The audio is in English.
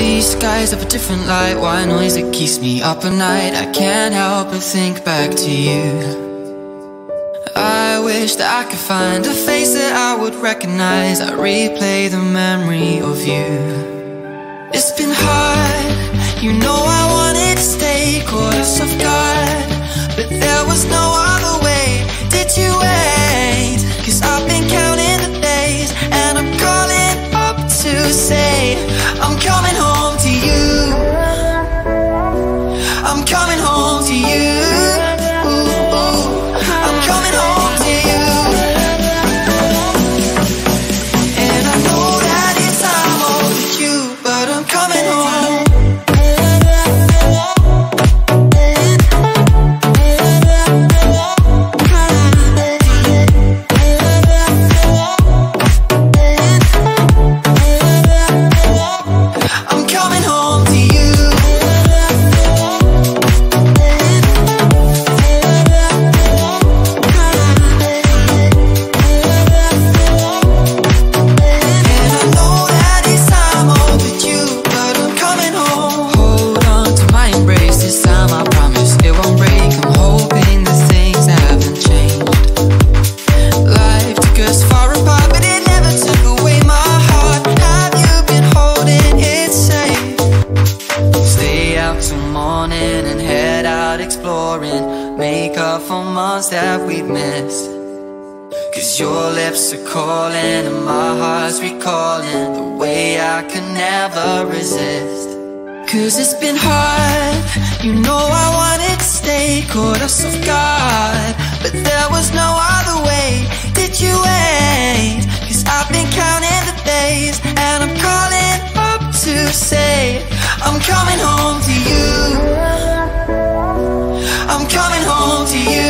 These skies have a different light. White noise that keeps me up at night? I can't help but think back to you. I wish that I could find a face that I would recognize. I replay the memory of you. It's been hard, you know I wanted to stay Caught off exploring. Make up for months that we've missed. Cause your lips are calling and my heart's recalling The way I can never resist. Cause it's been hard, you know I wanted to stay Caught us off guard, but there was no other way. Did you wait? coming home to you.